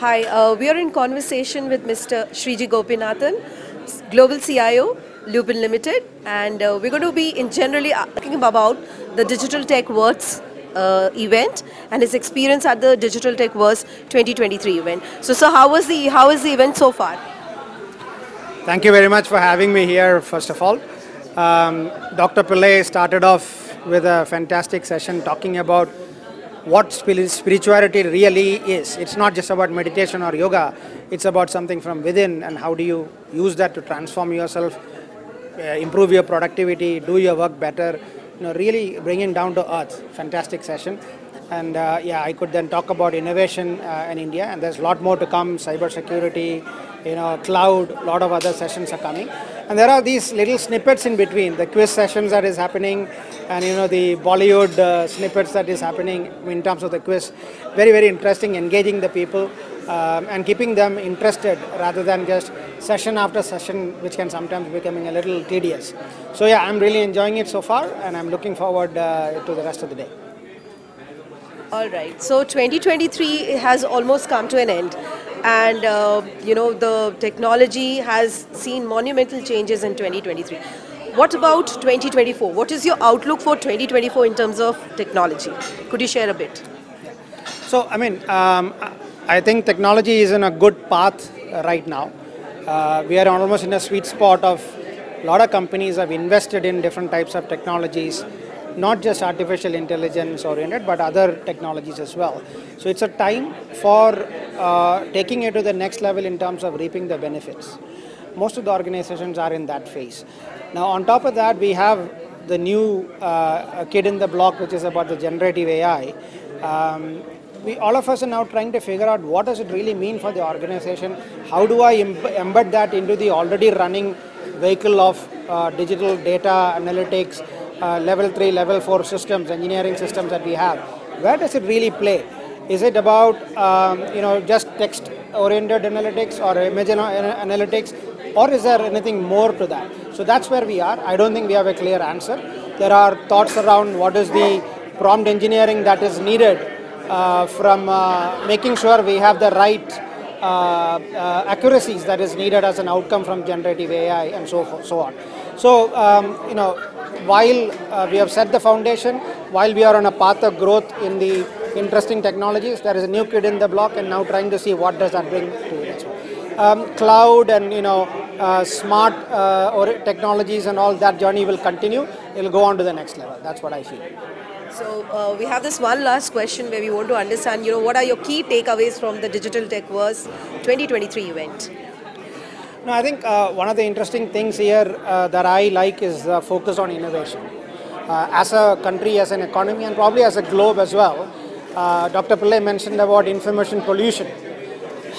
Hi, uh, we are in conversation with Mr. Sreeji Gopinathan, Global CIO, Lupin Limited, and uh, we're going to be in generally talking about the Digital Tech Words uh, event and his experience at the Digital Tech Words 2023 event. So, sir, how was the how is the event so far? Thank you very much for having me here, first of all. Um, Dr. Pillai started off with a fantastic session talking about what spirituality really is. It's not just about meditation or yoga, it's about something from within and how do you use that to transform yourself, uh, improve your productivity, do your work better, you know, really bringing down to earth. Fantastic session. And uh, yeah, I could then talk about innovation uh, in India, and there's a lot more to come cyber security, you know, cloud, a lot of other sessions are coming. And there are these little snippets in between the quiz sessions that is happening, and you know, the Bollywood uh, snippets that is happening in terms of the quiz. Very, very interesting, engaging the people. Um, and keeping them interested rather than just session after session, which can sometimes becoming a little tedious. So yeah, I'm really enjoying it so far, and I'm looking forward uh, to the rest of the day. All right. So 2023 has almost come to an end, and uh, you know the technology has seen monumental changes in 2023. What about 2024? What is your outlook for 2024 in terms of technology? Could you share a bit? So I mean, um, I think technology is in a good path right now. Uh, we are almost in a sweet spot of a lot of companies have invested in different types of technologies not just artificial intelligence oriented, but other technologies as well. So it's a time for uh, taking it to the next level in terms of reaping the benefits. Most of the organizations are in that phase. Now, on top of that, we have the new uh, kid in the block, which is about the generative AI. Um, we, all of us are now trying to figure out what does it really mean for the organization. How do I embed that into the already running vehicle of uh, digital data analytics, level 3, level 4 systems, engineering systems that we have, where does it really play? Is it about um, you know just text-oriented analytics or image analytics, or is there anything more to that? So that's where we are. I don't think we have a clear answer. There are thoughts around what is the prompt engineering that is needed uh, from uh, making sure we have the right uh, uh, accuracies that is needed as an outcome from generative AI and so so on. So um, you know while uh, we have set the foundation, while we are on a path of growth in the interesting technologies, there is a new kid in the block and now trying to see what does that bring to it. Um, cloud and you know uh, smart uh, or technologies and all that journey will continue. It will go on to the next level. That's what I feel. So uh, we have this one last question where we want to understand, you know, what are your key takeaways from the Digital Tech Wars 2023 event? No, I think uh, one of the interesting things here uh, that I like is the focus on innovation. Uh, as a country, as an economy, and probably as a globe as well, uh, Dr. Pillai mentioned about information pollution.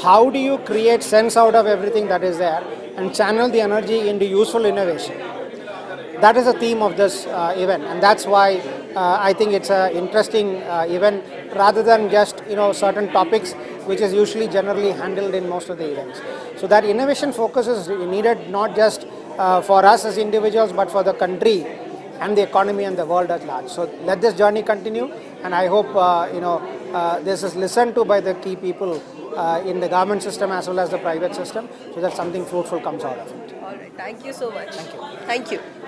How do you create sense out of everything that is there and channel the energy into useful innovation? That is the theme of this uh, event, and that's why I think it's an interesting event rather than just you know certain topics which is usually generally handled in most of the events. So that innovation focus is needed not just uh, for us as individuals, but for the country and the economy and the world at large. So let this journey continue, and I hope uh, you know uh, this is listened to by the key people uh, in the government system as well as the private system, so that something fruitful comes out of it. All right. Thank you so much. Thank you. Thank you.